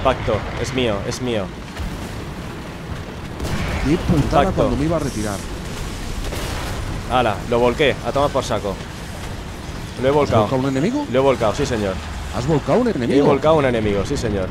Impacto. Es mío, es mío. Di puntada Impacto. cuando me iba a retirar. Hala, lo volqué. A tomar por saco. Lo he ¿Has volcado. volcado un enemigo? Lo he volcado, sí, señor. ¿Has volcado un He enemigo? volcado un enemigo, sí, señor.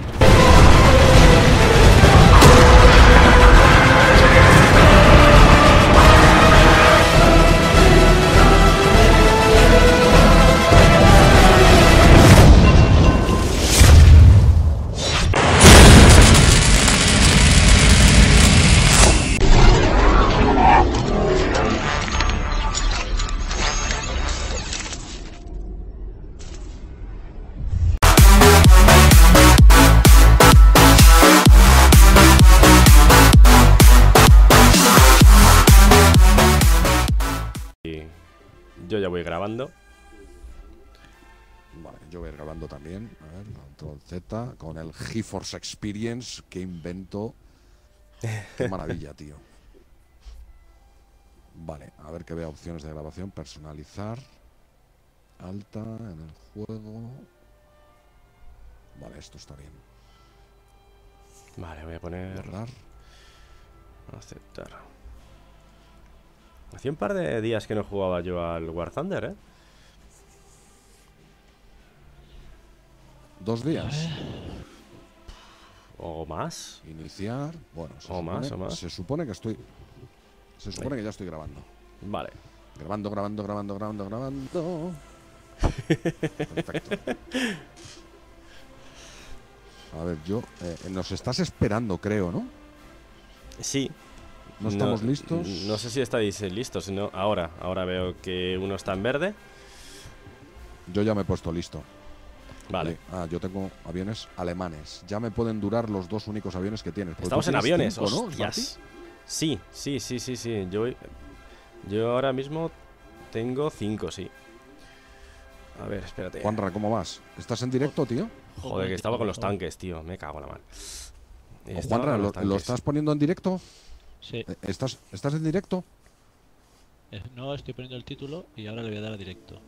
Grabando. Vale, yo voy a ir grabando también. A ver, control Z con el GeForce Experience. Qué invento. Qué maravilla, tío. Vale, a ver que vea opciones de grabación. Personalizar. Alta en el juego. Vale, esto está bien. Vale, voy a poner. Guardar. Aceptar. Hacía un par de días que no jugaba yo al War Thunder, ¿eh? Dos días. O más. Iniciar. Bueno, se, O supone, más, o más. se supone que estoy. Se supone que ya estoy grabando. Vale. Grabando, grabando, grabando, grabando, grabando. Perfecto. A ver, yo. eh, nos estás esperando, creo, ¿no? Sí. ¿No estamos listos? No sé si estáis listos, sino ahora. Ahora veo que uno está en verde. Yo ya me he puesto listo. Vale. Ah, yo tengo aviones alemanes. Ya me pueden durar los dos únicos aviones que tienes. Estamos en tienes aviones, cinco, ¿no. Sí, sí, sí, sí, sí. Yo, yo ahora mismo tengo cinco, sí. A ver, espérate. Juanra, ¿cómo vas? ¿Estás en directo, tío? Joder, que estaba con los tanques, tío. Me cago en la mar. O Estaba Juanra, ¿lo, estás poniendo en directo? Sí, Eh, ¿Estás, ¿Estás en directo? eh, no estoy poniendo el título y ahora le voy a dar a directo.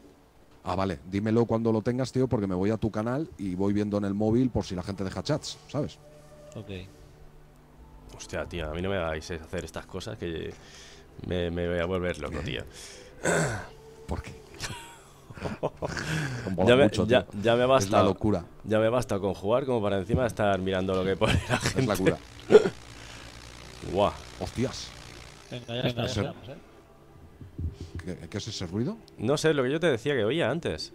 Ah, vale. Dímelo cuando lo tengas, tío, porque me voy a tu canal y voy viendo en el móvil por si la gente deja chats, ¿sabes? Ok. Hostia, tío, a mí no me hagáis hacer estas cosas que me, me voy a volver loco, tío. ¿Por qué? Ya me, mucho, ya, tío. ya me Es la basta. locura. Ya me basta con jugar como para encima estar mirando lo que pone la Es gente. la cura. Guau. Hostias. Venga, ya estamos, ¿eh? ¿Qué, qué es ese ruido? No sé, lo que yo te decía que oía antes.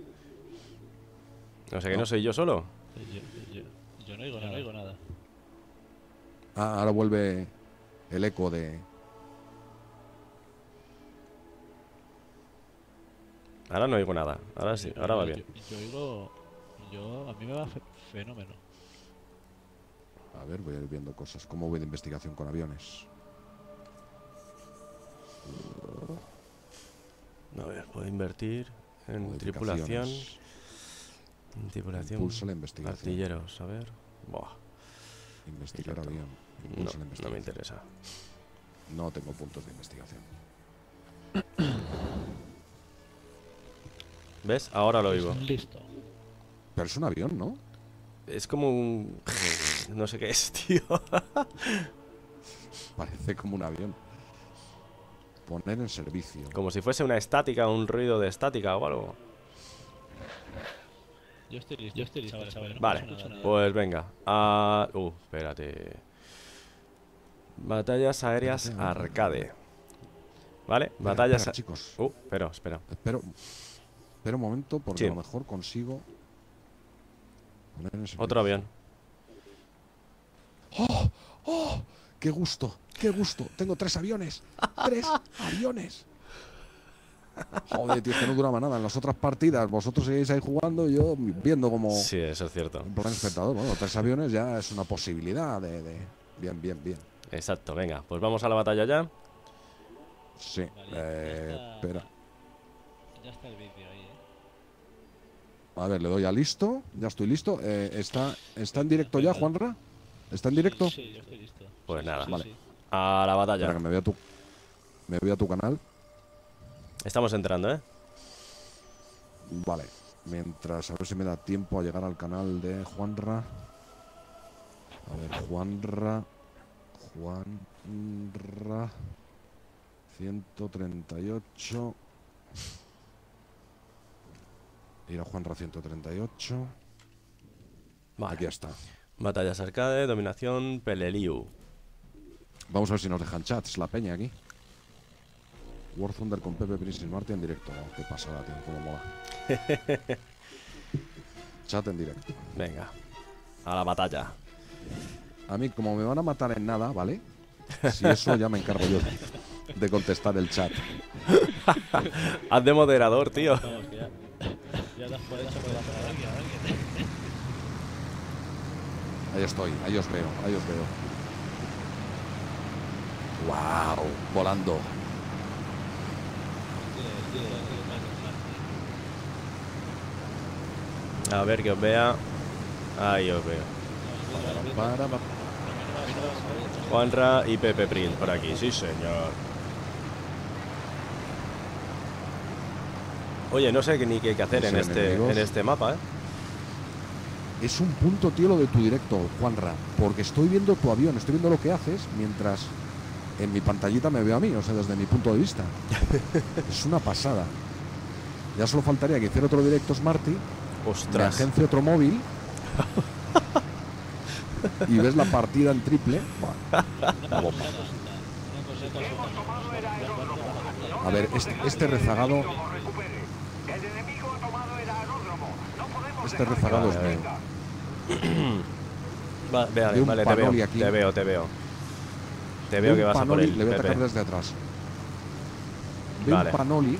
O sea que no, No. soy yo solo. Yo, yo- yo no oigo nada. No oigo nada. Ah, ahora vuelve el eco de. Ahora no oigo nada. Ahora sí, ahora va Yo- bien. Yo, oigo. Yo, a mí me va fe- fenómeno. A ver, voy a ir viendo cosas. ¿Cómo voy de investigación con aviones? A ver, puedo invertir en tripulación. En tripulación. Impulsa la investigación. Artilleros, a ver. Buah. Investigar avión. No, la no me investigación. interesa. No tengo puntos de investigación. ¿Ves? Ahora lo oigo. Listo. Pero es un avión, ¿no? Es como un. No sé qué es, tío. Parece como un avión. Poner en servicio. Como si fuese una estática, un ruido de estática o algo. Yo estoy listo. Yo estoy listo. chavales, chavales, no Vale, nada. pues venga. Ah, uh, espérate. Batallas aéreas arcade. ¿Vale? Espera, Batallas. espera, chicos. Uh, espera, espera. Espero, espera un momento porque Sí. a lo mejor consigo. poner en servicio. Otro avión. ¡Oh! ¡Oh! ¡Qué gusto! ¡Qué gusto! Tengo tres aviones. ¡Tres aviones! Joder, tío, es que no duraba nada. En las otras partidas, vosotros seguís ahí jugando y yo viendo como Sí, eso es cierto. un plan espectador. Bueno, tres aviones ya es una posibilidad de, de- Bien, bien, bien. Exacto, venga, pues vamos a la batalla ya. Sí. Vale, ya eh, está. espera. Ya está el vídeo ahí, ¿eh? A ver, le doy a listo. Ya estoy listo. Eh, ¿está, ¿Está en directo ya, Juanra? ¿Está en directo? Sí, yo estoy listo. Pues Sí, nada. sí, Vale. sí. A la Espera, batalla. que me voy a tu, me voy a tu canal. Estamos entrando, ¿eh? Vale. Mientras, a ver si me da tiempo a llegar al canal de Juanra. A ver, Juanra. Juanra. 138. Ir a Juanra 138. Vale. Aquí está. Batallas arcade, dominación, Peleliu. Vamos a ver si nos dejan chats la peña aquí. War Thunder con Pepe Prince Martin en directo. Oh, qué pasada, tío, cómo mola. Chat en directo. Venga, a la batalla. A mí, como me van a matar en nada, ¿vale? Si eso ya me encargo yo de, de contestar el chat. Haz de moderador, tío. Vamos, que ya. Ya das por hecho a hacer alguien, alguien. Ahí estoy, ahí os veo, ahí os veo. ¡Wow! Volando. A ver que os vea. Ahí os veo. Juanra y Pepe Prince por aquí, sí señor. Oye, no sé ni qué hay que hacer en este, en este mapa, ¿eh? Es un punto, tío, lo de tu directo, Juanra. Porque estoy viendo tu avión, estoy viendo lo que haces mientras en mi pantallita me veo a mí, o sea, desde mi punto de vista. es una pasada. Ya solo faltaría que hiciera otro directo Smarty, me Ostras. agencie otro móvil y ves la partida en triple. A ver, este, este rezagado, este rezagado es mío. Vale, vale, te veo, aquí. te veo, te veo. Te veo que vas a por él, Le voy a atacar desde atrás. De Vale. un Panoli.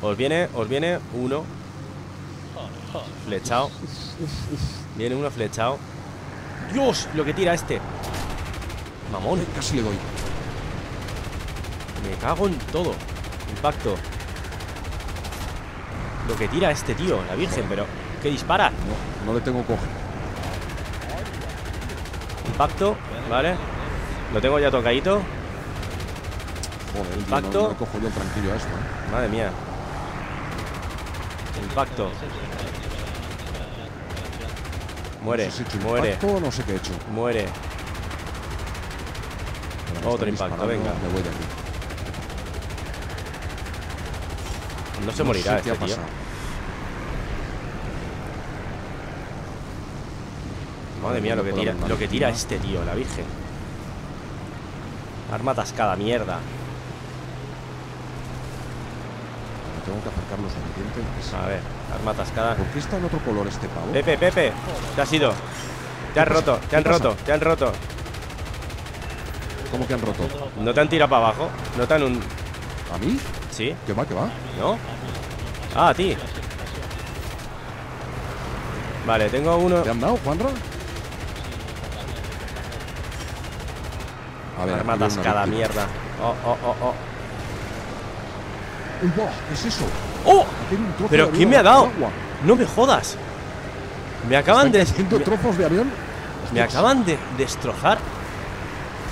Os viene, os viene uno flechado. Viene uno flechado. ¡Dios! Lo que tira este. Mamón. Uy, Casi le doy. Me cago en todo. Impacto. Lo que tira este tío, la virgen, pero. ¿Qué dispara? No, no le tengo coge. Impacto, ¿vale? Lo tengo ya tocadito. Joder, tío, Impacto. No, no le cojo yo tranquilo a esto. ¿eh? Madre mía. Impacto. Muere, No sé si he hecho muere, impacto no sé qué he hecho. muere. Otro impacto, venga. Me voy de aquí. No se No morirá sé este tío. Madre mía, lo que tira, lo que este tío, la virgen. Arma atascada, mierda. Tengo que acercar lo suficiente. A ver, arma atascada. ¿Por qué está en otro color este pavo? Pepe, Pepe, ¿qué ha sido? Te han roto, te ¿Qué han roto, te han roto. ¿Cómo que han roto? ¿No te han tirado para abajo? ¿No te han un. ¿A mí? ¿Sí? ¿Qué va, qué va? ¿No? Ah, a ti. Vale, tengo uno. ¿Te han dado, Juanra? A ver, Arma atascada, mierda. Oh, oh, oh, oh. Uy, buah, ¿Qué es eso? ¡Oh! ¿Pero quién me ha dado? No me jodas. Me acaban de. ¿Están cayendo Me, trozos de avión? me acaban de destrozar.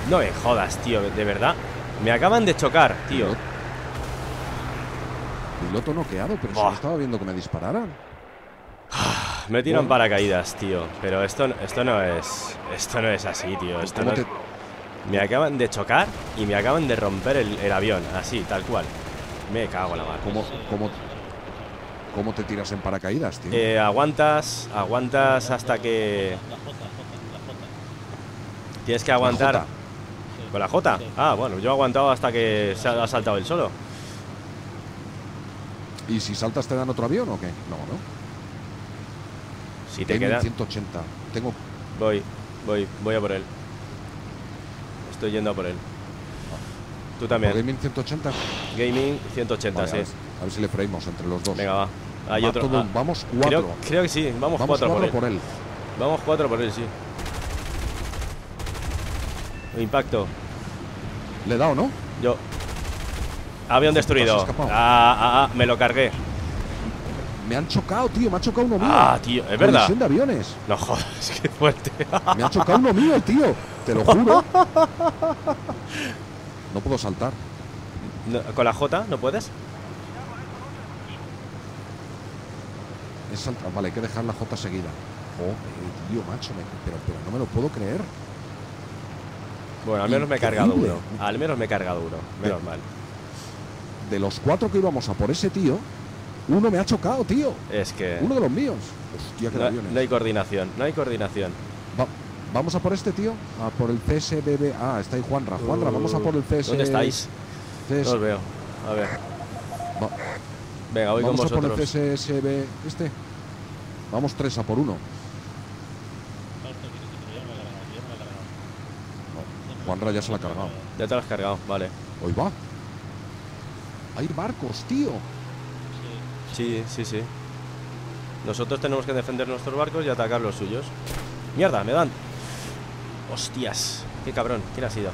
No me jodas, tío, de verdad. Me acaban de chocar, tío. Piloto noqueado, pero si Buah. no estaba viendo que me dispararan. Me tiran Bueno. paracaídas, tío. Pero esto, esto no es. Esto no es así, tío. Esto ¿Cómo no te- Me acaban de chocar y me acaban de romper el, el avión. Así, tal cual. Me cago en la mar. ¿Cómo, cómo, cómo te tiras en paracaídas, tío? Eh, aguantas, aguantas hasta que. Tienes que aguantar. ¿Con la J? Ah, bueno, yo he aguantado hasta que se ha saltado el solo. ¿Y si saltas te dan otro avión o qué? No, no. Si te Gaming queda. 180. Tengo. Voy, voy, voy a por él. Estoy yendo a por él. Tú también. Gaming 180. Gaming 180, Vale, a, ver, sí. a ver si le freímos entre los dos. Venga, va. Hay Va otro. todo- ah, vamos cuatro. creo, creo que sí, vamos, vamos cuatro, cuatro por él. por él. Vamos cuatro por él, sí. Impacto. Le he dado, ¿no? Yo. Avión destruido. Ah, ah, ah, me lo cargué. Me han chocado, tío. Me ha chocado uno mío. Ah, tío, es verdad. De aviones. No jodas, qué fuerte. Me ha chocado uno mío, tío. Te lo juro. No puedo saltar. No, ¿Con la J no puedes? Es saltar. Vale, hay que dejar la J seguida. Joder, tío, macho, me- pero, pero no me lo puedo creer. Bueno, al menos me he cargado uno. Al menos me he cargado uno. Menos mal. De los cuatro que íbamos a por ese tío, uno me ha chocado, tío. Es que Uno de los míos. Hostia, qué no, aviones. no hay coordinación. No hay coordinación. Va- vamos a por este tío, a por el CSBB. Ah, está ahí Juanra. Juanra, vamos a por el CS. ¿Dónde estáis? CS No os veo. A ver. Va- Venga, voy con vamos a por el. CSSB este. Vamos tres a por uno. Juanra ya se la ha cargado. Ya te lo has cargado, vale. Hoy va. Hay barcos, tío. Sí, sí, sí. Nosotros tenemos que defender nuestros barcos y atacar los suyos. ¡Mierda! ¡Me dan! ¡Hostias! ¡Qué cabrón! ¿Quién ha sido?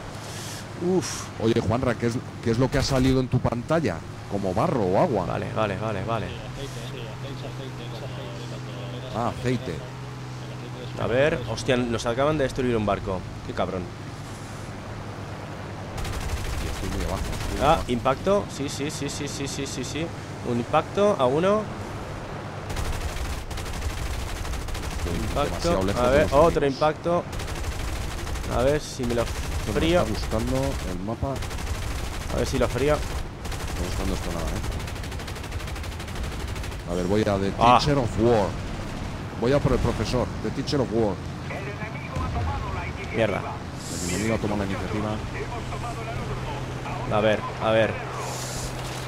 Uf. Oye, Juanra, ¿qué es, ¿qué es lo que ha salido en tu pantalla? ¿Como barro o agua? Vale, vale, vale, vale. Ah, aceite. A ver, hostia, nos acaban de destruir un barco. Qué cabrón. Ah, impacto. Sí, sí, sí, sí, sí, sí, sí, sí. Un impacto a uno. Impacto. A ver, otro impacto. A ver si me lo me frío. está buscando el mapa. A ver si lo frío. Está buscando esto nada, ¿eh? A ver, voy a The Ah. Teacher of War. Voy a por el profesor, The Teacher of War. Mierda. El enemigo ha tomado la iniciativa. A ver, a ver.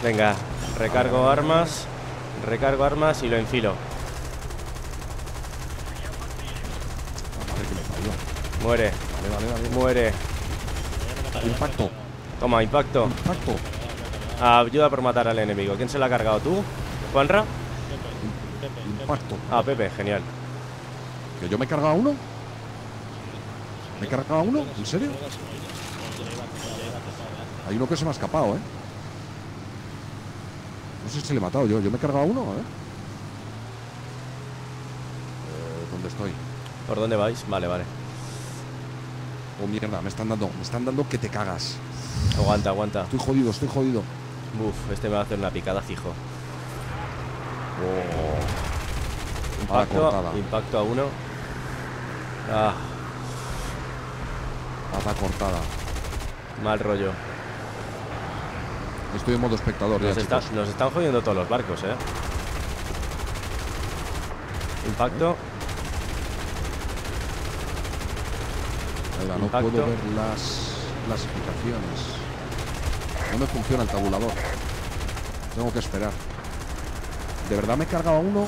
Venga, recargo armas. Recargo armas y lo enfilo. Ah. Muere, Muere. Impacto, Toma, impacto. impacto. Ayuda por matar al enemigo. ¿Quién se lo ha cargado? ¿Tú? ¿Juanra? Impacto. Ah, Pepe, genial. ¿Que yo me he cargado a uno? ¿Me he cargado a uno? ¿En serio? Hay uno que se me ha escapado, ¿eh? No sé si le he matado yo. Yo me he cargado a uno, ¿eh? Eh, ¿Dónde estoy? ¿Por dónde vais? Vale, vale. Oh, mierda, me están dando, me están dando que te cagas. Aguanta, aguanta. Estoy jodido, estoy jodido. Uf, este me va a hacer una picada fijo. Oh. Impacto, impacto a uno. Ah, Pata cortada. mal rollo. Estoy en modo espectador ya, Nos, está- chicos. nos están jodiendo todos los barcos, eh. Impacto. Ahora, no impacto. puedo ver las clasificaciones. No me funciona el tabulador. Tengo que esperar. ¿De verdad me he cargado a uno?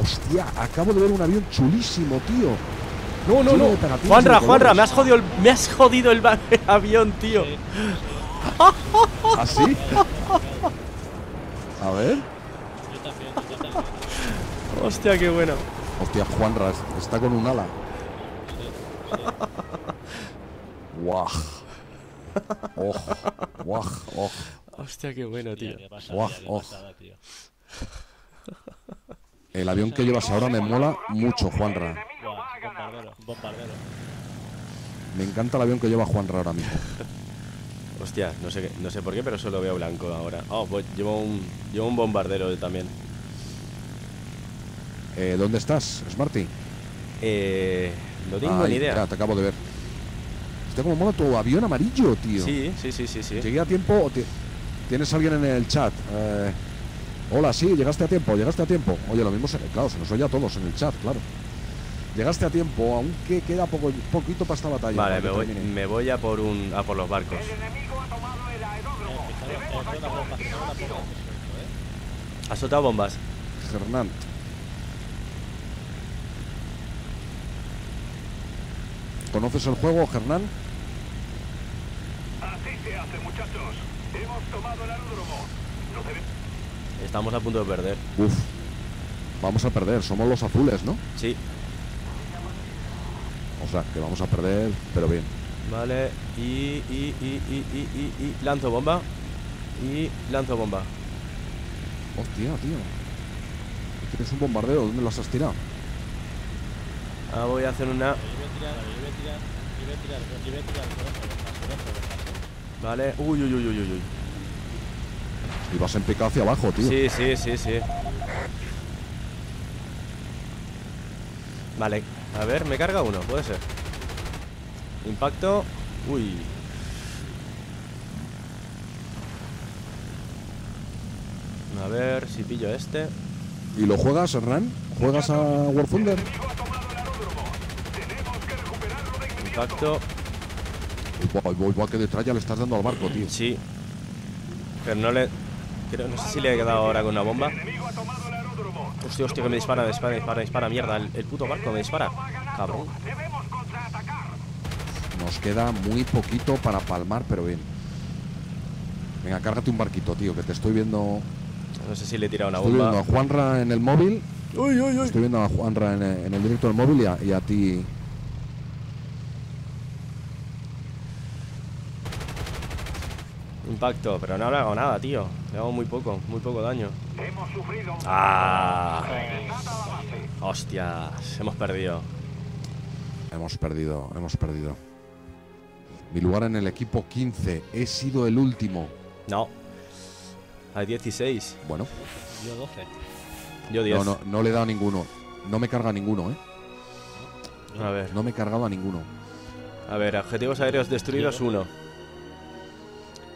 Hostia, acabo de ver un avión chulísimo, tío. No, no, no. Juanra, Juanra, me has jodido el, me has jodido el, avión, tío. ¿Así? A ver. Hostia, qué bueno. Hostia, Juanra, está con un ala. Guau. Oh, guau, oh. Hostia, qué bueno, tío. Guau, oh. El avión que llevas ahora me mola mucho, Juanra. bombardero, bombardero. Me encanta el avión que lleva Juanra ahora mismo. Hostia, no sé, no sé por qué, pero solo veo blanco ahora. Oh, pues llevo un, llevo un bombardero también. Eh, ¿Dónde estás, Smarty? Eh, no tengo ni idea. Ya, te acabo de ver. Está como mola tu avión amarillo, tío. Sí, sí, sí, sí, sí. Llegué a tiempo. ¿Tienes alguien en el chat? Eh, hola, sí, llegaste a tiempo, llegaste a tiempo. Oye, lo mismo, se, claro, se nos oye a todos en el chat, claro. Llegaste a tiempo, aunque queda poco, poquito para esta batalla. Vale, me voy, me voy a por un, a por los barcos. ¿Has soltado bombas? Hernán. ¿Conoces el juego, Hernán? Así se hace, muchachos. Hemos tomado el aeródromo. No debe- Estamos a punto de perder. Uf. Vamos a perder, somos los azules, ¿no? Sí, O sea, que vamos a perder, pero bien. vale. Y, y, y, y, y, y, y lanzo bomba. Y lanzo bomba. Hostia, tío. Tienes un bombardero, ¿dónde las has tirado? Ah, voy a hacer una. Vale, uy, uy, uy, uy, uy. Y vas en picado hacia abajo, tío. Sí, sí, sí, sí. Vale, a ver, me carga uno, puede ser. Impacto. Uy. A ver si pillo este. ¿Y lo juegas, Hernán? ¿Juegas a War Thunder? Impacto. Igual, igual, que detrás ya le estás dando al barco, tío. Sí. Pero no le. Creo, no sé si le he quedado ahora con una bomba. Hostia, hostia, que me dispara, me dispara, me dispara, me dispara. Mierda, el, el puto barco me dispara. Cabrón. Nos queda muy poquito para palmar, pero bien. Venga, cárgate un barquito, tío, que te estoy viendo. No sé si le he tirado una Estoy viendo a bomba. Juanra en el móvil. Uy, uy, uy. Estoy viendo a Juanra en, en el directo del móvil y a, y a ti. Impacto, pero no le hago nada, tío. Le hago muy poco, muy poco daño. Hemos sufrido. Ah. A. Hostias, hemos perdido. Hemos perdido, hemos perdido. Mi lugar en el equipo 15. He sido el último. No. Hay 16. Bueno, Yo 12. Yo 10. no, no, no le he dado ninguno. No me carga ninguno, ¿eh? A ver, No me he cargado a ninguno. a ver, objetivos aéreos destruidos Sí, 1.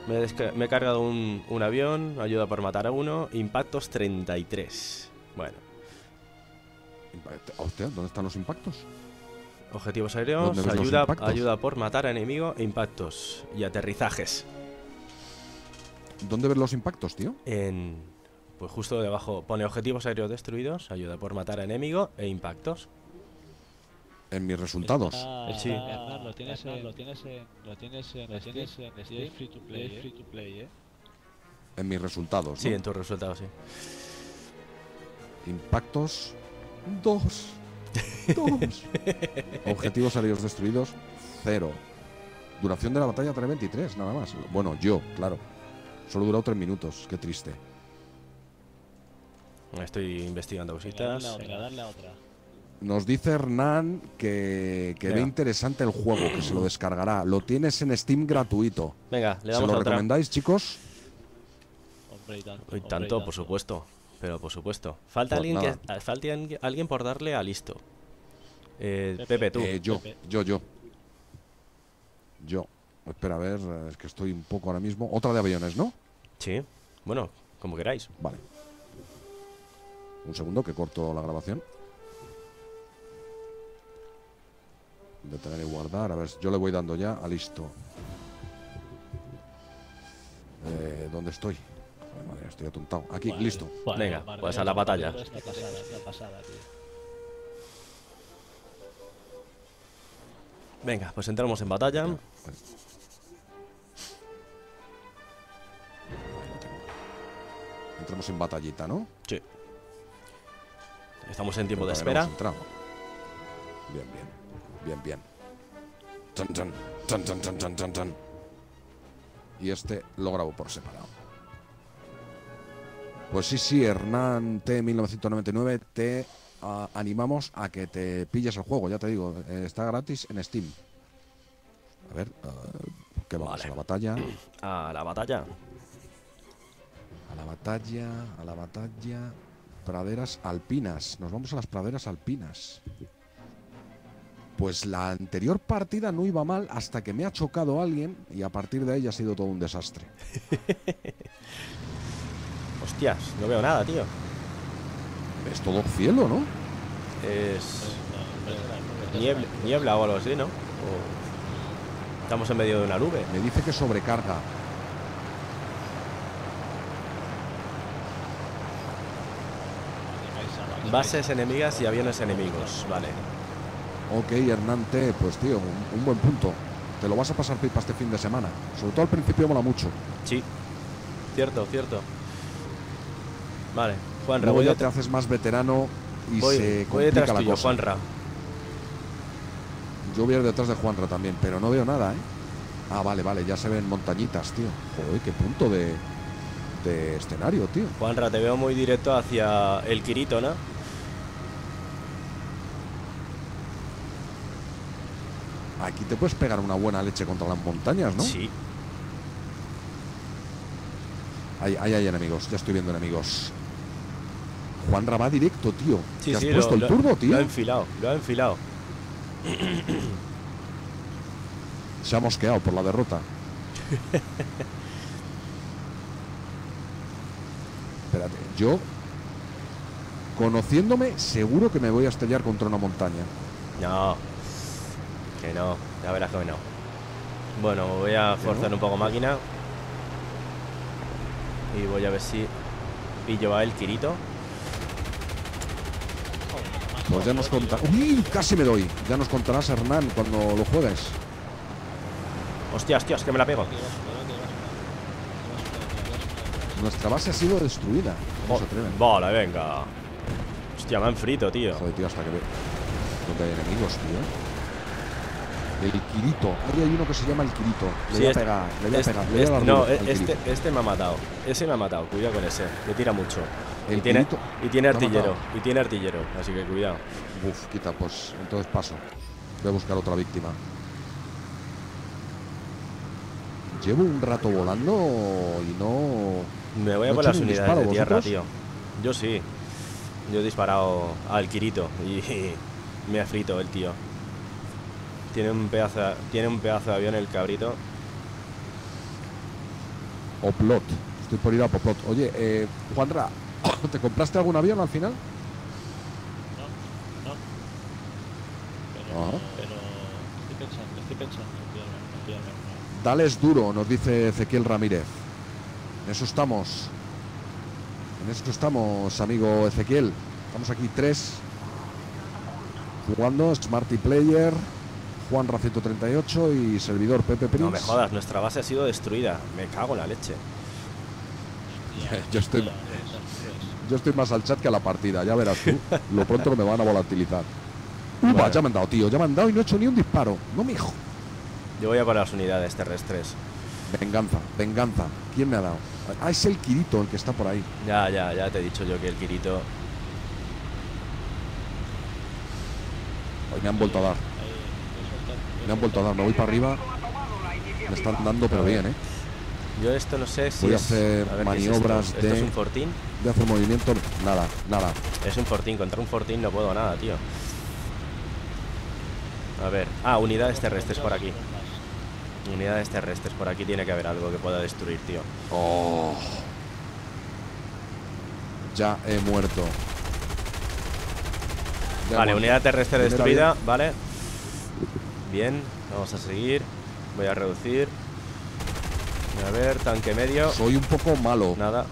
Me, he desca- me he cargado un, un avión, ayuda por matar a uno, impactos 33. Bueno, Hostia, ¿dónde están los impactos? objetivos aéreos, ¿Dónde ves los ayuda, impactos? ayuda por matar a enemigo, impactos y aterrizajes. ¿Dónde ves los impactos, tío? En, pues justo debajo pone objetivos aéreos destruidos, ayuda por matar a enemigo e impactos. En mis resultados. Está- Sí. Hernán, lo tienes en, lo tienes en, lo tienes en, lo tienes en Steam, free to play, es free to play, eh. En mis resultados. Sí, ¿no? en tus resultados, sí. Impactos. Dos. Dos. Objetivos aéreos destruidos. Cero. Duración de la batalla 3.23, nada más. Bueno, yo, claro. Solo durado tres minutos. Qué triste. Estoy investigando Venga, cositas. darle a otra, darle a otra. Nos dice Hernán que, que ve interesante el juego, que se lo descargará. Lo tienes en Steam gratuito. Venga, le ¿Se damos lo a otra. recomendáis, chicos? Hombre, y tanto. Uy, hombre, y tanto, por supuesto. Pero por supuesto. Falta Pues alguien que falta alguien- por darle a listo. Eh, Pepe. Pepe, tú. Eh, yo, Pepe. yo, yo. Yo. Espera, a ver, es que estoy un poco ahora mismo. Otra de aviones, ¿no? Sí. Bueno, como queráis. Vale. Un segundo que corto la grabación. Detener y guardar. A ver, yo le voy dando ya a listo. Eh, ¿Dónde estoy? Joder, madre, estoy atontado. Aquí, Vale, listo. vale, Venga, vale, pues vale, a la batalla. pasada, pasada. Venga, pues entramos en batalla. Tengo. Entramos en batallita, ¿no? Sí. Estamos en tiempo de espera. Bien, bien. Bien, bien. Y este lo grabo por separado. Pues sí, sí, Hernán T1999, te ah, animamos a que te pilles el juego, ya te digo, eh, está gratis en Steam. A ver, ah, ¿qué vamos? Vale. A la batalla. A la batalla. A la batalla, a la batalla. Praderas alpinas. Nos vamos a las praderas alpinas. Pues la anterior partida no iba mal hasta que me ha chocado alguien y a partir de ahí ha sido todo un desastre. Hostias, no veo nada, tío. Es todo cielo, ¿no? Es niebla, niebla o algo así, ¿no? O- Estamos en medio de una nube. Me dice que sobrecarga. Bases enemigas y aviones enemigos. Vale. Ok, Hernán T, pues tío, un, un buen punto. Te lo vas a pasar pipa este fin de semana. Sobre todo al principio mola mucho. Sí. Cierto, cierto. Vale. Juanra, Luego voy, ya te haces más veterano y voy- se voy complica detrás la tuyo, cosa. Juanra. Yo voy a ir detrás de Juanra también, pero no veo nada, ¿eh? Ah, vale, vale, ya se ven montañitas, tío. Joder, qué punto de, de escenario, tío. Juanra, te veo muy directo hacia el Kirito, ¿no? Aquí te puedes pegar una buena leche contra las montañas, ¿no? Sí. Ahí, ahí hay enemigos, ya estoy viendo enemigos. Juan va directo, tío. Sí, ¿Te has sí, puesto lo, el lo- turbo, Lo tío? ha enfilado, lo ha enfilado. Se ha mosqueado por la derrota. Espérate, yo, conociéndome, seguro que me voy a estrellar contra una montaña. No, que no, ya verás que no. Bueno, voy a forzar un poco máquina. Y voy a ver si pillo a el Kirito. Pues ya nos contarás. ¡Uy! Casi me doy. Ya nos contarás, Hernán, cuando lo juegues. Hostia, hostias, que me la pego. Nuestra base ha sido destruida. ¿Cómo se atreven? Vale, venga. Hostia, me han frito, tío. Joder, tío, hasta que ve. ¿Dónde hay enemigos, tío? El Kirito. Ahí hay uno que se llama el Kirito. Le Sí, voy a este- pegar, le voy a Este- pegar. Le voy a este- dar no, duro e- al este, este me ha matado. Ese me ha matado. Cuidado con ese. Le tira mucho. El y, tiene, y tiene artillero. Y tiene artillero. Así que cuidado. Uf, quita, pues entonces paso. Voy a buscar otra víctima. Llevo un rato volando y no. Me voy a ¿No por he las unidades disparo de tierra, vosotros? tío. Yo sí. Yo he disparado al Kirito y me ha frito el tío. Tiene un pedazo, de- tiene un pedazo de avión el cabrito. Oplot. Estoy por ir a Poplot. Oye, eh, Juanra, ¿te compraste algún avión al final? No, no. Pero, Ajá. pero estoy pensando, estoy pensando en pillarme, en pillarme uno. Dales duro, nos dice Ezequiel Ramírez. En eso estamos. En eso estamos, amigo Ezequiel. Estamos aquí tres. Jugando, Smarty Player, Juanra 138 y servidor Pepe Prince. No me jodas, nuestra base ha sido destruida. Me cago en la leche. Yo estoy, yo estoy más al chat que a la partida, ya verás tú. Lo pronto que me van a volatilizar. Upa, Vale. ya me han dado, tío. Ya me han dado y no he hecho ni un disparo. No me hijo. Yo voy a por las unidades terrestres. Venganza, venganza. ¿Quién me ha dado? Ah, es el Kirito el que está por ahí. Ya, ya, ya te he dicho yo que el Kirito. Me han vuelto a dar. Me han vuelto a dar. Me voy para arriba. Me están dando, pero bien, ¿eh? Yo esto no sé si Voy a hacer ver, ¿qué es maniobras esto? ¿Esto es de- un fortín? Voy a hacer movimiento. Nada, nada. Es un fortín, contra un fortín no puedo nada, tío. A ver. Ah, unidades terrestres por aquí. Unidades terrestres, por aquí tiene que haber algo que pueda destruir, tío. Oh. Ya he muerto. Ya Vale, muerto. unidad terrestre Primera destruida, vale. Bien, vamos a seguir. Voy a reducir. A ver, tanque medio. Soy un poco malo. Nada.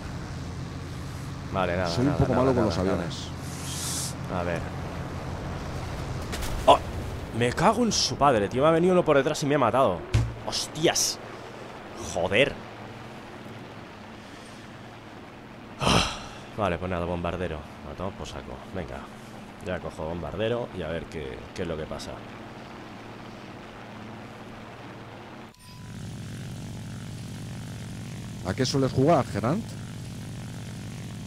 Vale, nada. Soy un poco nada, malo con los aviones. A ver. ¡Oh! Me cago en su padre, tío. Me ha venido uno por detrás y me ha matado. ¡Hostias! Joder. Ah, Vale, pues nada, bombardero. A tomar por saco. Venga. Ya cojo bombardero y a ver qué, qué es lo que pasa. ¿A qué sueles jugar, Gerant?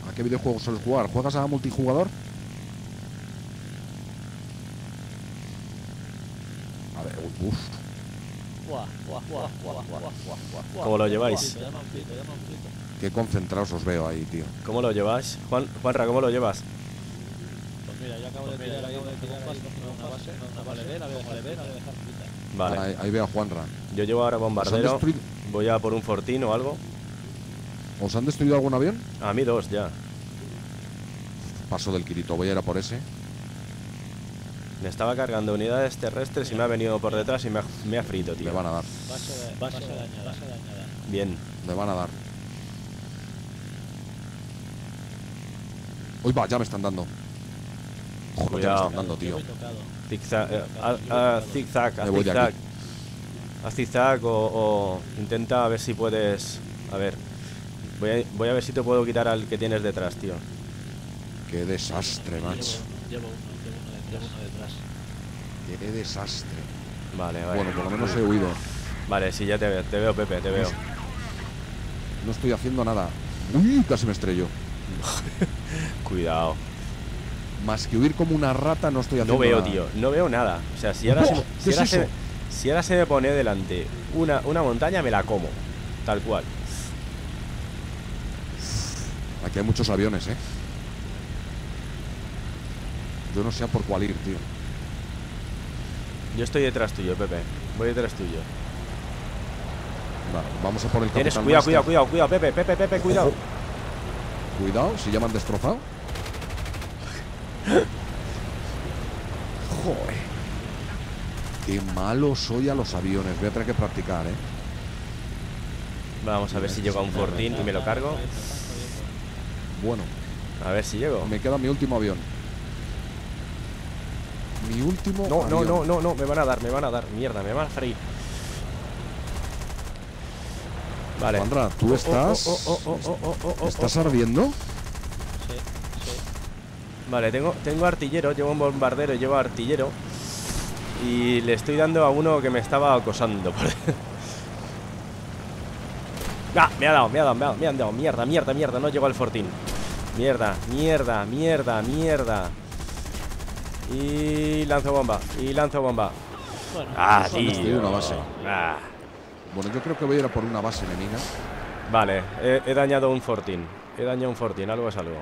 ¿A qué videojuegos sueles jugar? ¿Juegas a multijugador? A ver, uff. ¿Cómo lo lleváis? Qué concentrados os veo ahí, tío. ¿Cómo lo lleváis? Juan, Juanra, ¿cómo lo llevas? Pues mira, yo acabo de tirar ahí un tirar una base, una valedera, voy a dejar frita, voy a dejar frita. Vale. Ahí, veo a Juanra. Yo llevo ahora ¿Os han, bombardero. Voy a por un fortín o algo. ¿Os han destruido algún avión? A mí dos ya. Paso del Kirito, voy a ir a por ese. Me estaba cargando unidades terrestres y me ha venido por detrás y me ha, me ha frito, tío. Me van a dar, dañada, base dañada. Bien. me van a dar. Uy, va, ya me están dando. Joder, ya me están dando, tío. Zigzag, eh, haz- haz zigzag, de zigzag. Haz zigzag o, o intenta a ver si puedes. A ver. Voy a, voy a ver si te puedo quitar al que tienes detrás, tío. Qué desastre, macho. Llevo uno, llevo uno detrás. Llevo uno detrás. Qué desastre. Vale, vale. Bueno, por lo menos he huido. Vale, sí, ya te veo, te veo, Pepe, te veo. No estoy haciendo nada. Uy, casi me estrello. Cuidado. Más que huir como una rata, no estoy haciendo No veo, nada. tío. No veo nada. O sea, si ahora, se, me- ¿Qué si es ahora se, si ahora se me pone delante una, una montaña, me la como. Tal cual. Aquí hay muchos aviones, ¿eh? Yo no sé por cuál ir, tío. Yo estoy detrás tuyo, Pepe. Voy detrás tuyo. Vale, vamos a por el Tienes, Capitán cuidado, cuidado, cuidado, cuidado, Pepe, Pepe, Pepe, cuidado. Cuidado, si ya me han destrozado. Joder. Qué malo soy a los aviones. Voy a tener que practicar, ¿eh? Vamos a ver si llego a un fortín y me lo cargo. Bueno, A ver si llego. me queda mi último avión. Mi último No, no, avión. no, no, no, me van a dar, me van a dar. Mierda, me van a freír. Vale. Juanra, tú estás... ¿Estás ardiendo? Sí, sí. Vale, tengo, tengo artillero, llevo un bombardero y llevo artillero. Y le estoy dando a uno que me estaba acosando. por- ¡Ah! Me ha dado, me ha dado, me ha dado, me han dado. Mierda, mierda, mierda. No llego al fortín. Mierda, mierda, mierda, mierda. Y lanzo bomba, y lanzo bomba. Bueno, Ah, tío. una base. Ah. Bueno, yo creo que voy a ir a por una base enemiga. Vale, he, he dañado un fortín. He dañado un fortín, algo es algo.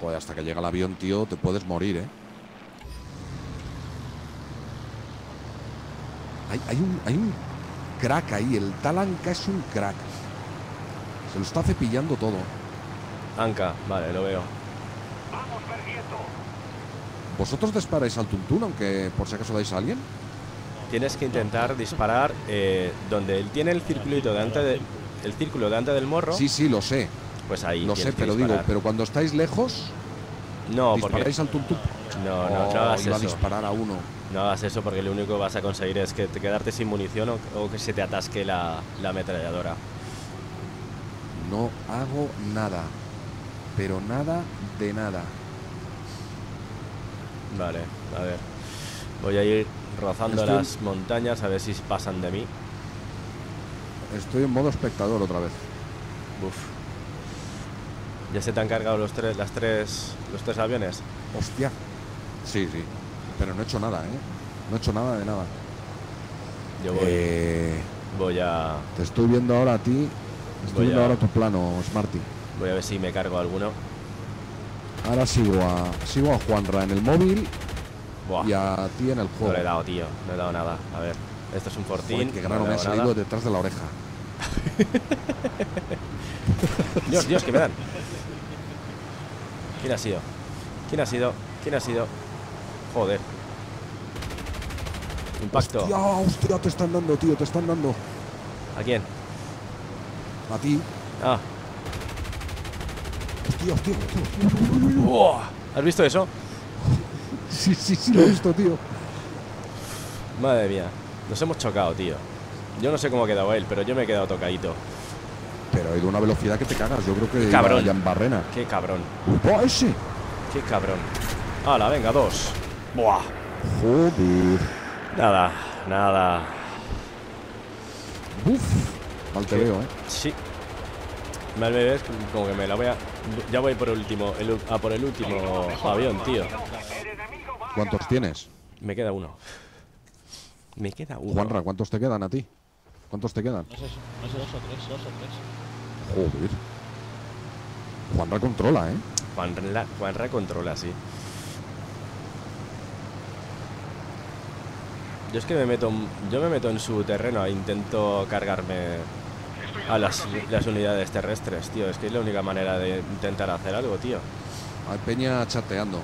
Joder, hasta que llega el avión, tío, te puedes morir, ¿eh? Hay, hay un, hay un crack ahí. El Talanka es un crack. Se lo está cepillando todo. Anka, vale, lo veo. Vamos perdiendo. ¿Vosotros disparáis al tuntún, aunque por si acaso dais a alguien? Tienes que intentar disparar eh, donde él tiene el circulito delante de, el círculo delante del morro. Sí, sí, lo sé. Pues ahí. Lo sé, pero digo, pero cuando estáis lejos, No, porque. disparáis al tuntún. No, no, Oh, no hagas iba a eso. disparar a uno. No hagas eso porque lo único que vas a conseguir es que te quedarte sin munición o, o que se te atasque la, la ametralladora. No hago nada. Pero nada de nada. Vale, a ver. Voy a ir rozando Estoy- las montañas a ver si pasan de mí. Estoy en modo espectador otra vez. Uf. ¿Ya se te han cargado los tres, las tres, los tres aviones? Hostia. Sí, sí. Pero no he hecho nada, ¿eh? No he hecho nada de nada. Yo voy, Eh, voy a. te estoy viendo ahora a ti. Estoy viendo a- ahora tu plano, Smarty. Voy a ver si me cargo alguno. Ahora sigo a, sigo a Juanra en el móvil Buah, y a ti en el no juego. le he dado, tío. No he dado nada. A ver, esto es un fortín. No grano le me ha salido nada. detrás de la oreja. Dios, Dios, que me dan. ¿Quién ha sido? ¿Quién ha sido? ¿Quién ha sido? Joder. Impacto. Hostia, hostia, te están dando, tío, te están dando. ¿A quién? A ti. Ah. Hostia, hostia, hostia. Buah. ¿Has visto eso? Sí, sí, sí, lo he visto, tío. Madre mía. Nos hemos chocado, tío. Yo no sé cómo ha quedado él, pero yo me he quedado tocadito. Pero ha ido a una velocidad que te cagas. Yo creo que Cabrón. ya en barrena. Qué cabrón. Qué cabrón. Hala, venga, dos. Buah. Joder. Nada, nada. Uf. Mal te veo, ¿eh? Sí. Mal me ves como que me la voy a. Ya voy por el último. el a por el último avión, tío. ¿Cuántos tienes? Me queda uno. Me queda uno. Juanra, ¿cuántos te quedan a ti? ¿Cuántos te quedan? No sé, no sé, dos o tres, dos o tres. Joder. Juanra controla, ¿eh? Juanra, Juanra controla, sí. Yo es que me meto, yo me meto en su terreno e intento cargarme a las, las unidades terrestres, tío. Es que es la única manera de intentar hacer algo, tío. Hay Peña chateando.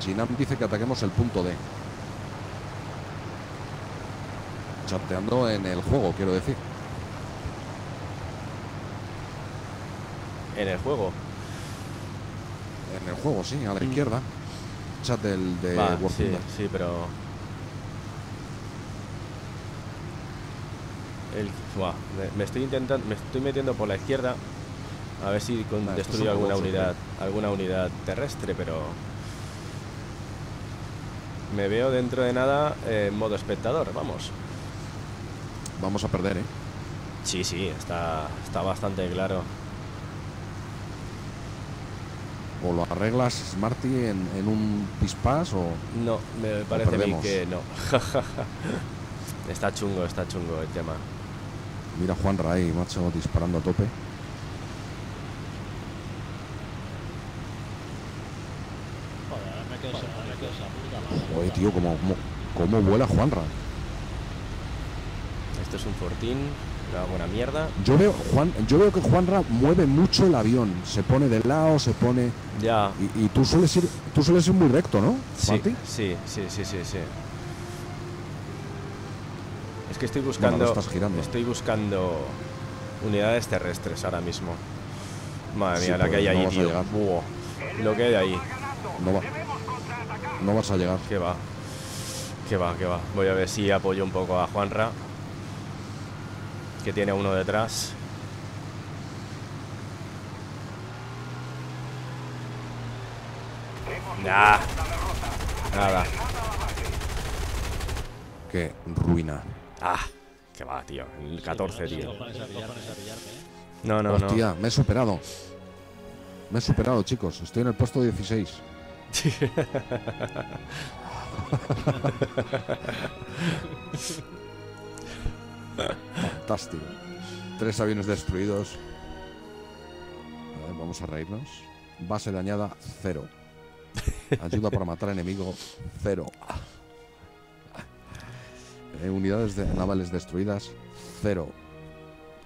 Chinam dice que ataquemos el punto D. Chateando en el juego, quiero decir. En el juego. En el juego, sí, a la Mm. izquierda. Chat del de Va, sí, sí, pero. El, buah, me, estoy intentando, me estoy metiendo por la izquierda a ver si con- estos destruyo alguna unidad, alguna unidad terrestre, pero me veo dentro de nada en modo espectador, vamos. Vamos a perder, ¿eh? Sí, sí, está, está bastante claro. O lo arreglas, Smarty, en, en un pispás o... No, me parece a mí que no. está chungo, está chungo el tema. Mira Juan Ray, macho, disparando a tope. Oye, tío, cómo, cómo, cómo vuela Juanra. Esto es un fortín, una buena mierda. Yo veo, Juan, yo veo que Juanra mueve mucho el avión. Se pone de lado, se pone. Ya. Y, y tú sueles ir, tú sueles ir muy recto, ¿no? Sí, Martí? sí, sí, sí, sí, sí. Es que estoy buscando. lo estás girando. Estoy buscando unidades terrestres ahora mismo. Madre Sí, mía, la que pero hay no ahí, tío. Buah, Lo que hay ahí. No, va- no vas a llegar. Que va. Que va, que va. Voy a ver si apoyo un poco a Juanra. Que tiene uno detrás. Nah. Nada. Qué ruina. Ah. Que va, tío. El 14, Sí, tío. No, no, no. Hostia, me he superado. Me he superado, chicos. Estoy en el puesto 16. Fantástico. Tres aviones destruidos. A ver, vamos a reírnos. Base dañada, cero. Ayuda para matar enemigo, cero. Eh, unidades de- navales destruidas, cero.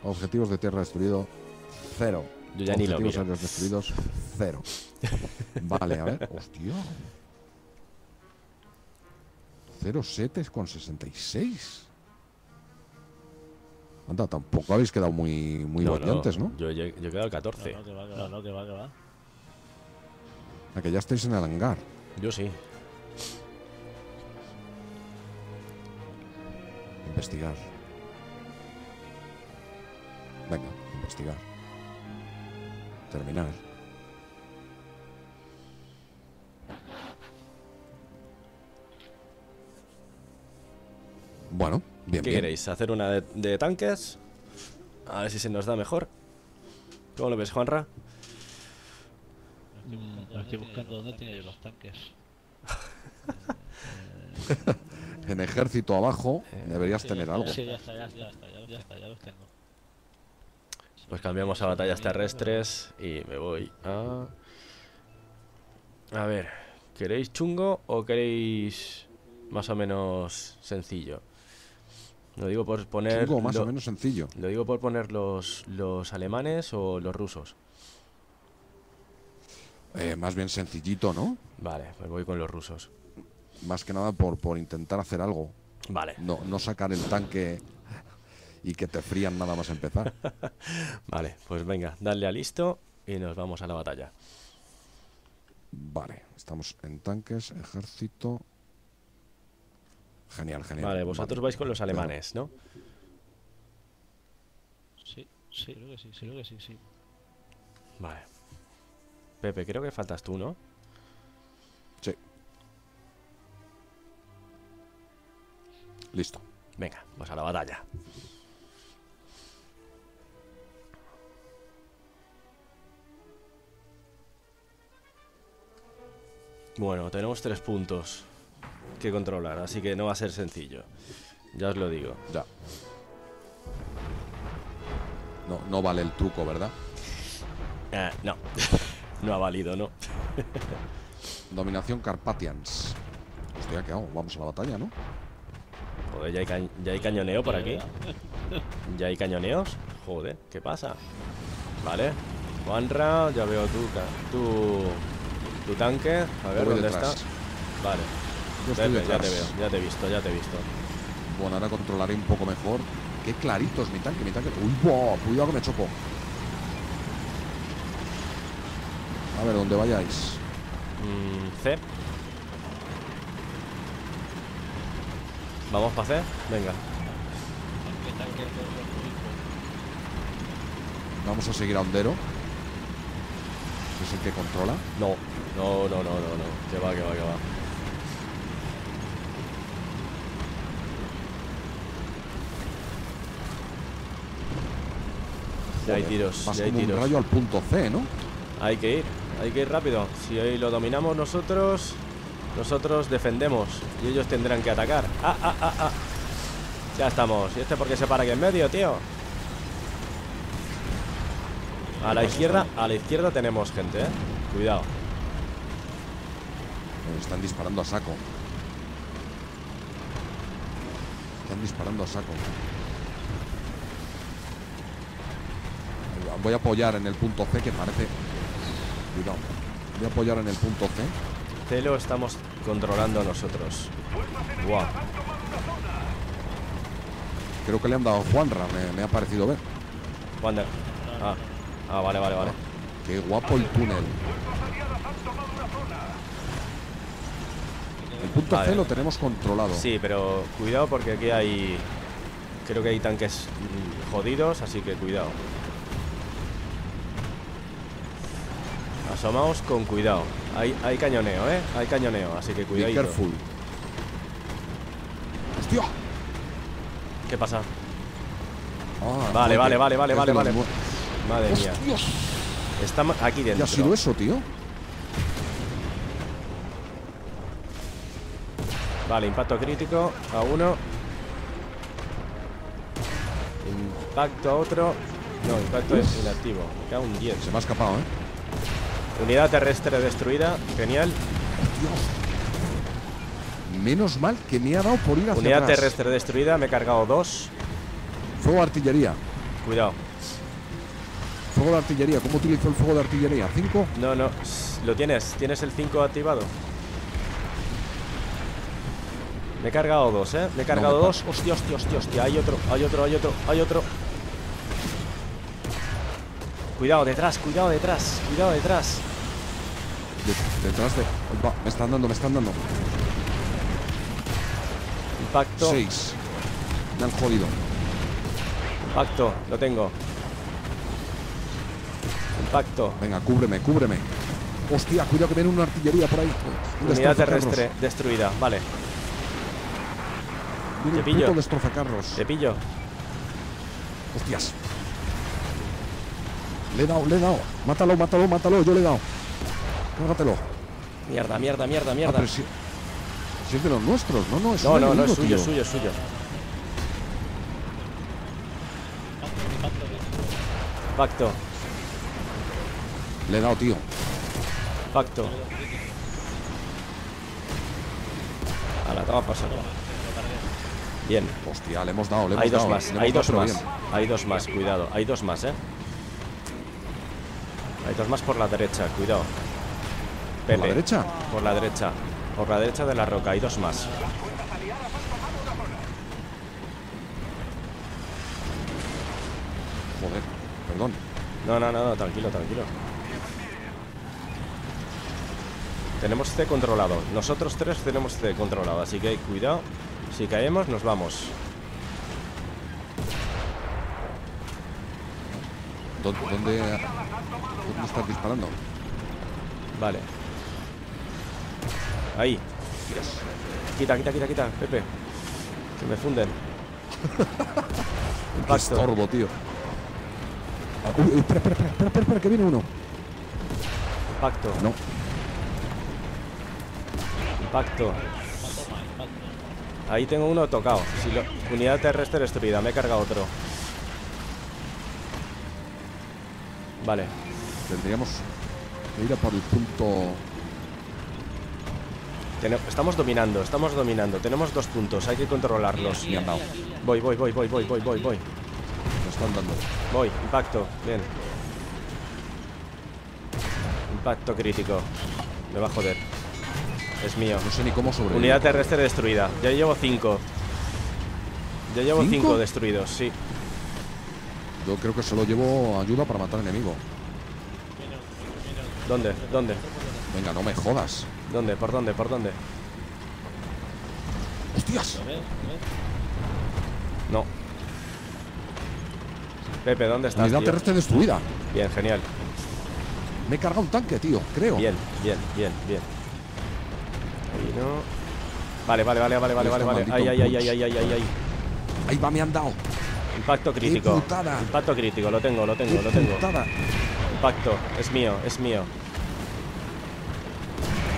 Objetivos de tierra destruido, cero. Yo ya ni lo Objetivos miro. aéreos destruidos, cero. Vale, a ver. Hostia. Cero setes con 66. Anda, tampoco habéis quedado muy, muy No, ¿no? Yo, yo, yo he quedado al 14. No, no, que va, que va, no, que va, que va. A que ya estáis en el hangar. Yo sí. Investigar. Venga, investigar. Terminar. Bueno, bien, ¿Qué bien. queréis? ¿Hacer una de, de tanques? A ver si se nos da mejor. ¿Cómo lo ves, Juanra? Estoy buscando, estoy buscando dónde tiene los tanques. En ejército abajo Eh, deberías Sí, tener ya algo. Sí, ya está, ya está, ya está, ya, ya está, ya los tengo. Pues cambiamos a batallas terrestres y me voy a... A ver, ¿queréis chungo o queréis más o menos sencillo? Lo digo por poner... Chungo, más lo, o menos sencillo. lo digo por poner los, los alemanes o los rusos. Eh, más bien sencillito, ¿no? Vale, pues voy con los rusos. Más que nada por, por intentar hacer algo. Vale, No, no sacar el tanque y que te frían nada más empezar. vale, pues venga, dale a listo y nos vamos a la batalla. Vale, estamos en tanques, ejército. Genial, genial. Vale, vosotros vais con los alemanes, ¿no? Sí, sí, creo que sí, sí, creo que sí, sí. Vale. Pepe, creo que faltas tú, ¿no? Listo. Venga, pues a la batalla. Bueno, tenemos tres puntos que controlar, así que no va a ser sencillo. Ya os lo digo. Ya. No, no vale el truco, ¿verdad? Eh, no, no ha valido, ¿no? Dominación Carpathians. Hostia, ¿qué hago? Vamos a la batalla, ¿no? Joder, ya hay, ca- ya hay cañoneo por aquí. ¿Ya hay cañoneos? Joder, ¿qué pasa? Vale. Juanra, ya veo tu, tu, tu tanque. A ver, ¿dónde detrás. está? Vale. Yo estoy Pepe, ya te veo, ya te he visto, ya te he visto. Bueno, ahora controlaré un poco mejor. Qué clarito es mi tanque, mi tanque. Uy, buah, cuidado que me choco. A ver, donde vayáis. Mm, C. ¿Vamos para C? Venga. Vamos a seguir a Hondero. Es el que controla. No, no, no, no, no, no. Que va, que va, que va. Ya hay tiros, Vas ya hay como un tiros. rayo al punto C, ¿no? Hay que ir, hay que ir rápido. Si hoy lo dominamos nosotros, nosotros defendemos y ellos tendrán que atacar. Ah, ah, ah, ah. Ya estamos. ¿Y este por qué se para aquí en medio, tío? A la izquierda, a la izquierda tenemos gente, eh. Cuidado. Están disparando a saco. Están disparando a saco. Voy a apoyar en el punto C que parece. Cuidado. Voy a apoyar en el punto C. C lo estamos controlando nosotros. Wow. Creo que le han dado Juanra, me, me ha parecido ver. Wander. Ah. ah, vale, vale, vale. Qué guapo el túnel. El punto Vale. C lo tenemos controlado. Sí, pero cuidado porque aquí hay. Creo que hay tanques mm, jodidos, así que cuidado. Asomaos con cuidado. Hay, hay cañoneo, ¿eh? Hay cañoneo, así que cuidado. careful. ¡Hostia! ¿Qué pasa? Ah, Vale, vale, vale, vale, vale, vale. nue- Madre mía. ¡Hostias! Está aquí ¿Qué dentro. ha sido eso, tío? Vale, impacto crítico a uno. Impacto a otro. No, impacto es inactivo. Me cago en 10. Se me ha escapado, ¿eh? Unidad terrestre destruida. Genial. Dios. Menos mal que me ha dado por ir hacia Unidad atrás. terrestre destruida. Me he cargado dos. Fuego de artillería. Cuidado. Fuego de artillería. ¿Cómo utilizo el fuego de artillería? ¿Cinco? No, no. Lo tienes. ¿Tienes el 5 activado? Me he cargado dos, ¿eh? Me he cargado dos. Hostia, hostia, hostia, hostia. Hay otro, hay otro, hay otro, hay otro. Cuidado, detrás, cuidado, detrás. Cuidado, detrás. De- detrás de. Va, me están dando, me están dando. Impacto. Seis. Me han jodido. Impacto, lo tengo. Impacto. Venga, cúbreme, cúbreme. Hostia, cuidado que viene una artillería por ahí. Un Unidad terrestre destruida. Vale, Viene Te pillo. te pillo. Hostias. Le he dado, le he dado. Mátalo, mátalo, mátalo. Yo le he dado. Cárgatelo. Mierda, mierda, mierda, Ah, mierda. pero si, si es de los nuestros, no, no, es No, no, no, es suyo, es suyo, es suyo. Impacto, Le he dado, tío. impacto. A la toma saco. Bien, Hostia, le hemos dado, le hemos hay dos dado. más, le hemos hay dado, dos más. bien. Hay dos más, cuidado. Hay dos más, eh. Hay dos más por la derecha, cuidado. ¿Por la derecha? Por la derecha. Por la derecha de la roca, hay dos más. Joder, perdón. No, no, no, no, tranquilo, tranquilo. Tenemos C controlado. Nosotros tres tenemos C controlado, así que cuidado. Si caemos, nos vamos. ¿Dó- ¿Dónde, dónde estás disparando? Vale. Ahí. Quita, quita, quita, quita, Pepe. Que me funden. Qué estorbo, tío. Ah, uy, uy, espera, espera, espera, espera, espera, que viene uno. Impacto. No, Impacto. Ahí tengo uno tocado. Si lo- Unidad terrestre destruida. Me he cargado otro. Vale. tendríamos que ir a por el punto. Estamos dominando, estamos dominando. Tenemos dos puntos, hay que controlarlos. Me han dado. Voy, voy, voy, voy, voy, voy, voy, voy. Me están dando. Voy, impacto, bien. Impacto crítico. Me va a joder. Es mío. No sé ni cómo sobrevivir. Unidad terrestre destruida. Ya llevo cinco. Ya llevo ¿Cinco? cinco destruidos, sí. Yo creo que solo llevo ayuda para matar enemigo. ¿Dónde? ¿Dónde? Venga, no me jodas. ¿Dónde? ¿Por dónde? ¿Por dónde? ¡Hostias! No. Pepe, ¿dónde estás? Unidad tío? terrestre destruida. Bien, genial. Me he cargado un tanque, tío, creo. Bien, bien, bien, bien. Ahí no. Vale, vale, vale, vale, vale, vale, vale. Ay, ay, ay, ay, ay, ay, ay, ay. Ahí va, me han dado. Impacto crítico. Impacto crítico, lo tengo, lo tengo, ¡Qué lo tengo. Impacto, es mío, es mío.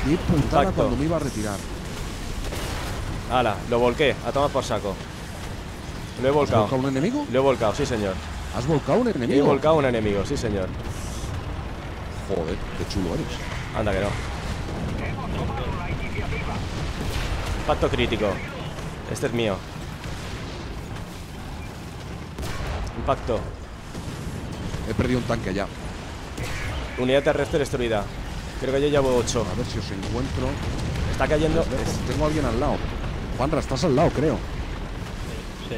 ¡Qué putada Impacto. cuando me iba a retirar! Hala, lo volqué, a tomar por saco. Lo he ¿Has volcado. volcado un enemigo? Lo he volcado, sí señor. ¿Has volcado un He enemigo? volcado un enemigo, sí señor. Joder, qué chulo eres. Anda que no. Impacto crítico. Este es mío. Impacto. He perdido un tanque ya. Unidad terrestre destruida. Creo que yo llevo 8. A ver si os encuentro. Está cayendo. Tengo a alguien al lado. Juanra, estás al lado, creo. Sí.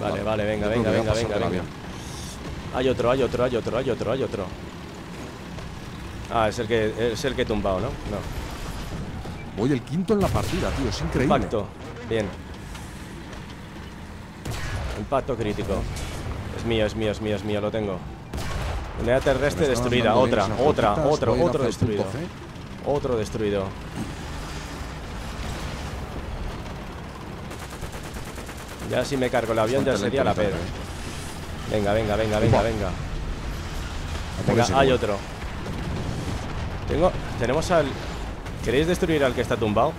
Vale, vale, venga, Yo venga, venga, venga, venga. Hay otro, hay otro, hay otro, hay otro, hay otro. Ah, es el que es el que he tumbado, ¿no? No. Voy el quinto en la partida, tío. Es increíble. Impacto. Bien. Impacto crítico. Es mío, es mío, es mío, es mío, lo tengo. Unidad terrestre destruida. Otra, otra, otro, otro destruido. Otro destruido. Ya si me cargo el avión ya sería la lento, Venga, venga, venga, venga, venga. Venga, hay otro. Tengo, tenemos al. ¿Queréis destruir al que está tumbado?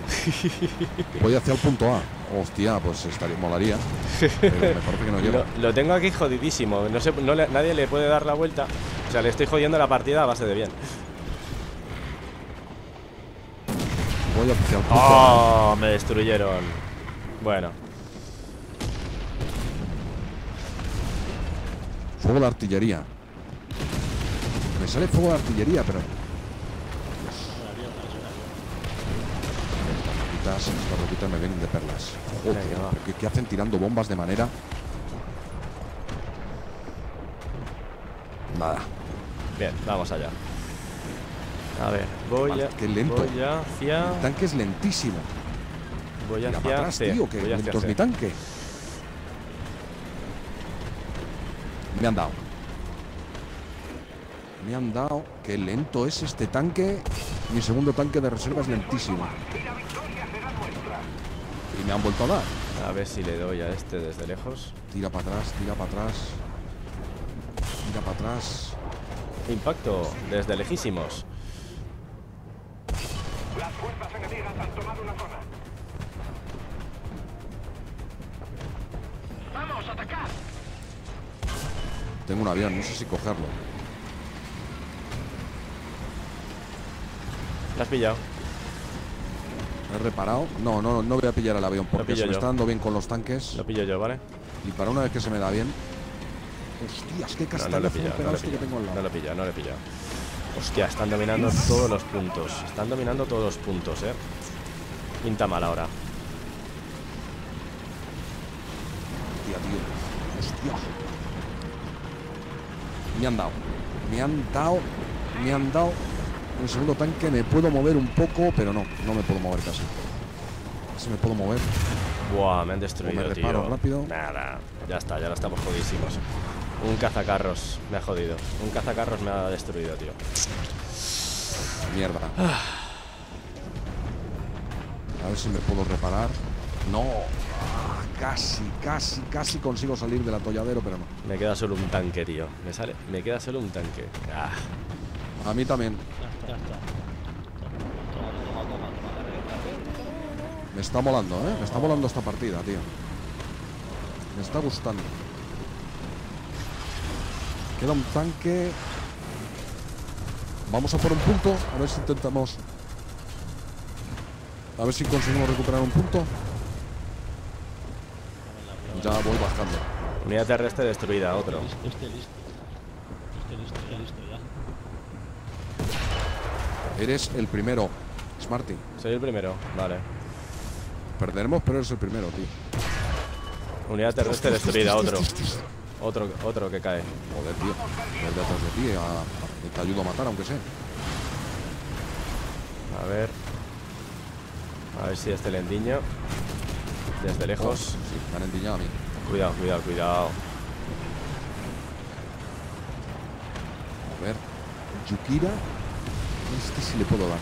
Voy hacia el punto A. Hostia, pues estaría, molaría. Pero me parece que no llego. Lo, lo tengo aquí jodidísimo. No sé, no le- nadie le puede dar la vuelta. O sea, le estoy jodiendo la partida a base de bien. Voy A. ¡Oh! Me destruyeron. Bueno, Fuego de artillería. Me sale fuego de artillería, pero. Estas estas roquitas me vienen de perlas. Joder, Venga, va. ¿pero ¿qué, qué hacen tirando bombas de manera? Nada. bien, vamos allá. A ver, voy a. qué lento. Voy hacia. El tanque es lentísimo. Voy Tira para hacia atrás, C. tío, que Voy hacia lento es C. mi tanque. Me han dado. Me han dado. Qué lento es este tanque. Mi segundo tanque de reserva es lentísimo. Y me han vuelto a dar. A ver si le doy a este desde lejos. Tira para atrás, tira para atrás. Tira para atrás. Impacto desde lejísimos. Las fuerzas enemigas han tomado una zona. ¡Vamos, atacad! Tengo un avión, no sé si cogerlo. ¿Lo has pillado? He reparado. No, no, no voy a pillar el avión porque se me yo. está dando bien con los tanques. Lo pillo yo, ¿vale? Y para una vez que se me da bien. Hostias, qué No, castañazo no no que pillado. tengo al lado. No lo he pillado, no pillado. Hostia, están dominando todos los puntos. Están dominando todos los puntos, eh. Pinta mal ahora. Hostia, tío. Hostia. Me han dado. Me han dado. Me han dado. Un segundo tanque. Me puedo mover un poco, pero no. No me puedo mover casi. Casi me puedo mover. Buah, me han destruido, me reparo tío. rápido. Nada, ya está, ya lo estamos jodísimos. Un cazacarros me ha jodido. Un cazacarros me ha destruido, tío. Mierda. A ver si me puedo reparar. No. Ah, casi, casi, casi consigo salir del atolladero, pero no. Me queda solo un tanque, tío. Me sale, me queda solo un tanque. Ah, A mí también. Ya está, ya está. Toma, toma, toma, toma, dale, dale. Me está molando, ¿eh? Me está molando esta partida, tío. Me está gustando. Queda un tanque. Vamos a por un punto. A ver si intentamos. A ver si conseguimos recuperar un punto. Ya voy bajando. unidad terrestre destruida, otro. Este listo. Este listo, ya listo, ya. Eres el primero, Smarty. Soy el primero, vale. Perderemos, pero eres el primero, tío. Unidad terrestre destruida, otro. Otro, otro que cae. Joder, tío. Voy detrás de ti. a- te ayudo a matar, aunque sea. A ver. A ver si este lendiño. Desde Oh, lejos. sí, me han endiñado a mí. Cuidado, cuidado, cuidado. A ver. Yukira. Este sí le puedo dar.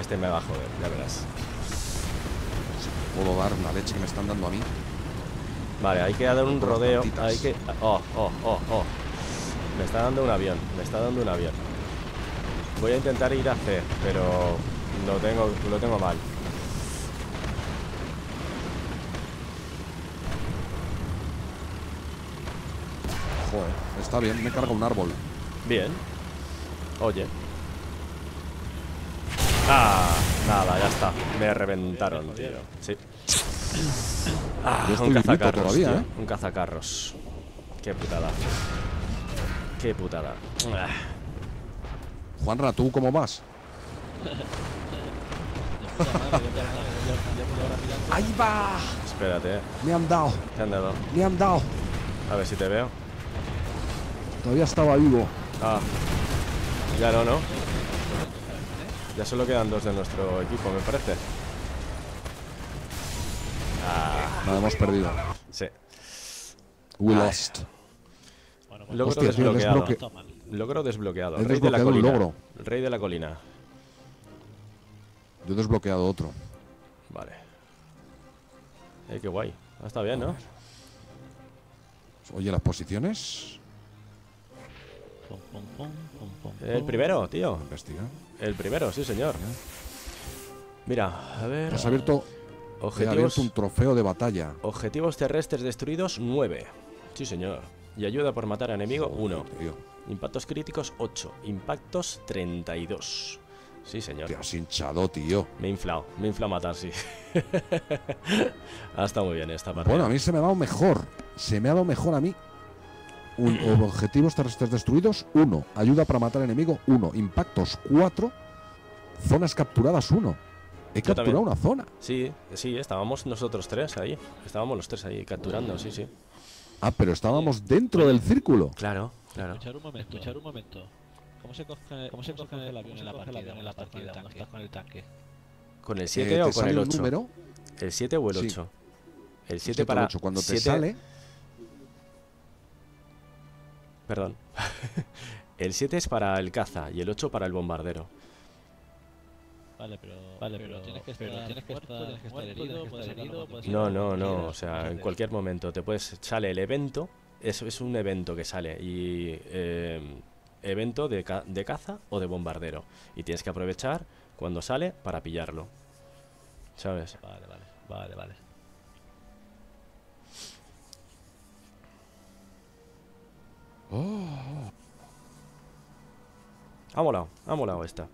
Este me va a joder, ya verás. Puedo dar la leche que me están dando a mí. Vale, hay que dar un rodeo. Hay que. Oh, oh, oh, oh. Me está dando un avión. Me está dando un avión. Voy a intentar ir a C, pero lo tengo, lo tengo mal. Joder, está bien. Me carga un árbol. Bien. Oye. Ah, Nada, ya está. Me reventaron, tío. Sí. Ah, un cazacarros, todavía. ¿eh? Un cazacarros. Qué putada. Qué putada. Ah, Juanra, ¿tú cómo vas? ¡Ahí va! espérate, eh. Me han dado, Te han dado. me han dado. A ver si te veo. Todavía estaba vivo. Ah. Ya no, ¿no? Ya solo quedan dos de nuestro equipo, me parece. Ah, Nada, hemos perdido. sí. We Ay. lost. Bueno, Logro Hostia, tío, desbloqueado. desbloque-. Logro desbloqueado. He Rey de la desbloqueado colina. logro. Rey de la colina. Yo he desbloqueado otro. Vale. Eh, qué guay. Ah, está bien, ¿no? Oye, las posiciones. El primero, tío. Investiga. El primero, sí, señor. Mira, a ver. Has abierto, he Objetivos, abierto un trofeo de batalla. objetivos terrestres destruidos 9. Sí, señor. Y ayuda por matar a enemigo 1. Tío, Impactos críticos 8. Impactos 32. Sí, señor. te has hinchado, tío. Me he inflado. Me he inflado matar, sí. ha estado muy bien esta partida. Bueno, a mí se me ha dado mejor. Se me ha dado mejor a mí. Un, objetivos terrestres destruidos, 1. Ayuda para matar enemigo, 1. Impactos, 4. Zonas capturadas, 1. He Yo capturado también. una zona. Sí, sí, estábamos nosotros tres ahí. Estábamos los tres ahí capturando, sí, sí. Ah, pero estábamos dentro del círculo. Claro, claro. Escuchar un momento, escuchar un momento. ¿Cómo se coge, cómo se coge el avión en la partida? En la partida, cuando estás con el tanque. ¿Con el Eh, 7 te o con el un 8? número, ¿El 7 o el Sí. 8? El el 7 siete o para. el ocho. Cuando te siete- sale, Perdón. el 7 es para el caza y el 8 para el bombardero. Vale, pero, vale, pero, tienes que estar, tienes que estar, tienes que estar herido, puedes herido, puedes No, estar no, no. quieras, O sea, en cualquier momento te puedes. Sale el evento. Es, es un evento que sale. Y. eh, evento de, ca- de caza o de bombardero. Y tienes que aprovechar cuando sale para pillarlo. ¿Sabes? Vale, vale, vale, vale. Oh. Ha molado, ha molado esta.